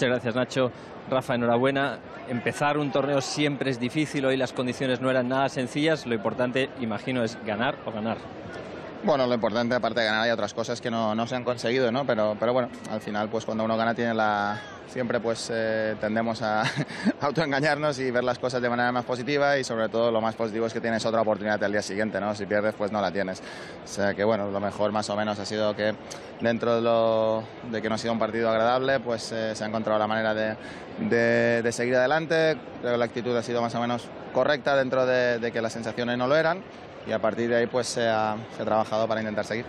Muchas gracias, Nacho. Rafa, enhorabuena. Empezar un torneo siempre es difícil, hoy las condiciones no eran nada sencillas. Lo importante, imagino, es ganar o ganar. Bueno, lo importante, aparte de ganar, hay otras cosas que no, no se han conseguido, ¿no? Pero, pero bueno, al final, pues cuando uno gana, tiene la. Siempre, pues eh, tendemos a autoengañarnos y ver las cosas de manera más positiva y, sobre todo, lo más positivo es que tienes otra oportunidad al día siguiente, ¿no? Si pierdes, pues no la tienes. O sea que, bueno, lo mejor, más o menos, ha sido que dentro de, lo, de que no ha sido un partido agradable, pues eh, se ha encontrado la manera de, de, seguir adelante. Creo que la actitud ha sido más o menos correcta dentro de, de que las sensaciones no lo eran y a partir de ahí pues se ha, se ha, trabajado para intentar seguir.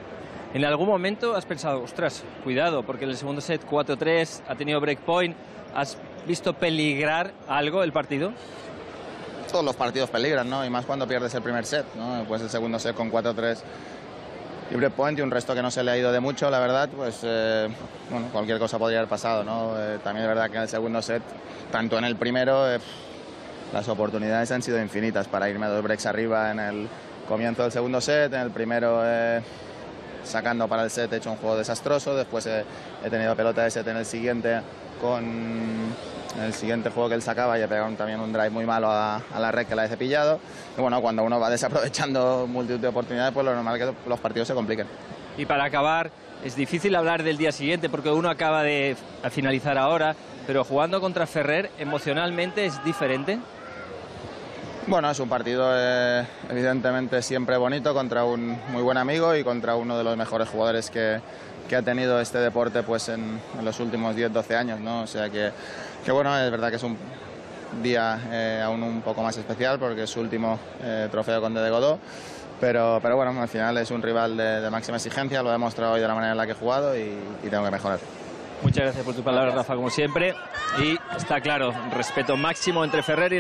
¿En algún momento has pensado, ostras, cuidado, porque en el segundo set 4-3 ha tenido breakpoint, ¿has visto peligrar algo el partido? Todos los partidos peligran, ¿no? Y más cuando pierdes el primer set, ¿no? Pues el segundo set con 4-3 y breakpoint y un resto que no se le ha ido de mucho, la verdad, pues eh, bueno, cualquier cosa podría haber pasado, ¿no? Eh, también es verdad que en el segundo set, tanto en el primero, eh, las oportunidades han sido infinitas para irme dos breaks arriba en el comienzo del segundo set, en el primero eh, sacando para el set he hecho un juego desastroso, después he, he, tenido pelota de set en el siguiente con en el siguiente juego que él sacaba y he pegado también un drive muy malo a, a, la red que la he cepillado. Y bueno, cuando uno va desaprovechando multitud de oportunidades, pues lo normal es que los partidos se compliquen. Y para acabar, es difícil hablar del día siguiente porque uno acaba de finalizar ahora, pero jugando contra Ferrer emocionalmente es diferente. Bueno, es un partido eh, evidentemente siempre bonito contra un muy buen amigo y contra uno de los mejores jugadores que, que ha tenido este deporte pues en, en los últimos 10-12 años, ¿no? O sea que, que, bueno, es verdad que es un día eh, aún un poco más especial porque es su último eh, trofeo con de Godó. Pero, pero bueno, al final es un rival de, de, máxima exigencia, lo he demostrado hoy de la manera en la que he jugado y, y tengo que mejorar. Muchas gracias por tu palabra, Rafa, como siempre. Y está claro, respeto máximo entre Ferrer y